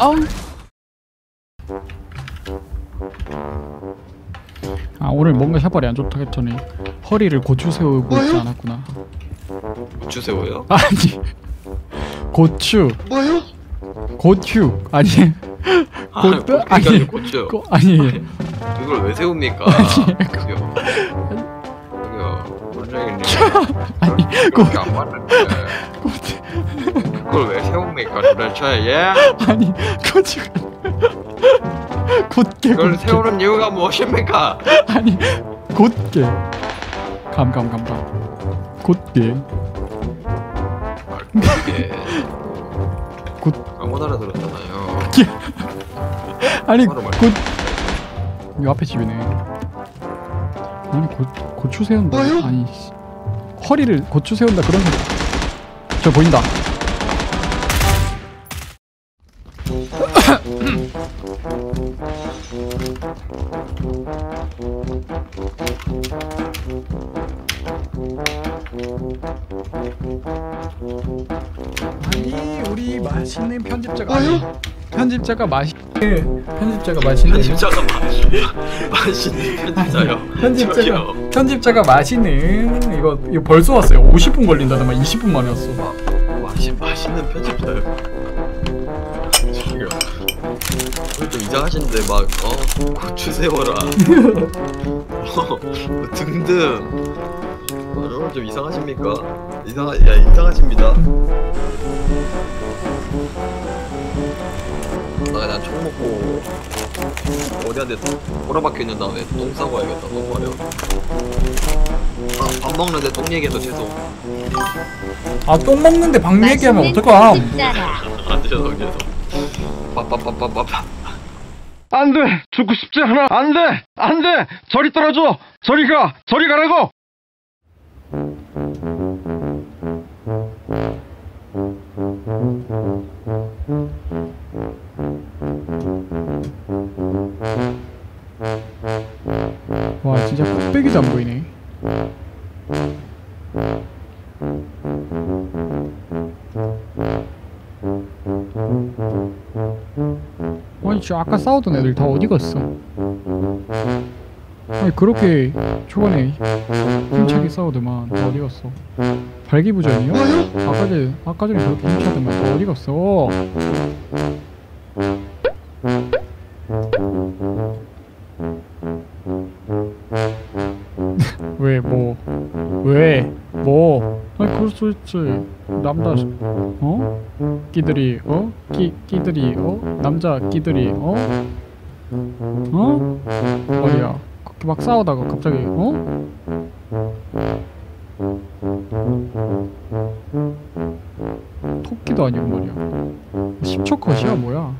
아우. 아 오늘 뭔가 샷발이 안 좋다 했더니 허리를 고추 세우고 있지 않았구나. 주세요요? 아니 고추 뭐요? 고추 아니 아, 고- 고, 아니, 아니 고추요. 고, 아니 이걸 왜 세웁니까? 원장님. 아니 그렇게 안 맞는데. 고추 그걸 왜 세웁니까 도대체 예? 아니 고추가 곧게 그걸 곧게 세우는 이유가 무엇입니까? 아니 곧게 감감감감 곧게 아, 이게 곧 잘못 알아들었잖아요. 아니 바로 말- 곧이 앞에 집이네 아니 고, 고추 세운다? 아니 씨. 허리를 고추 세운다 그런 소리 저 보인다 아니 우리 맛있는 편집자가 아니, 편집자가 맛있 편집자가 맛있는 편집자가 맛- 맛있는 편집자요. 편집자가 저기요. 편집자가 맛있는 이거 이거 벌써 왔어요 50분 걸린다더만 20분 만에 왔어 맛이 맛있는 편집자요. 좀 이상하신데 막 어, 고추 세워라. 어, 뭐 등등. 어, 여러분 좀 이상하십니까? 이상하 야 이상하십니다. 나 그냥 총 먹고 어디한테 돌아박혀 있는 다음에 똥 싸고 와야겠다. 똥 마려. 아, 밥 먹는데 똥 얘기해서 죄송. 아 똥 먹는데 방 얘기하면 어떡함 안 죄송 죄송. 밥밥밥밥밥. 안 돼! 죽고 싶지 않아! 안 돼! 안 돼! 저리 떨어져! 저리 가! 저리 가라고! 와 진짜 뚝배기도 안 보이네 진짜 아까 싸우던 애들 다 어디 갔어? 아니 그렇게 초반에 힘차게 싸우더만 다 어디 갔어? 발기부전이요? 아까 전에 아까 전에 그렇게 힘차더만 다 어디 갔어 그럴 수 있지 남자 어? 끼들이 어? 끼 끼들이 어? 남자 끼들이 어? 어? 말이야 그렇게 막 싸우다가 갑자기 어? 토끼도 아니고 말이야 10초 컷이야 뭐야